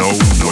no, no.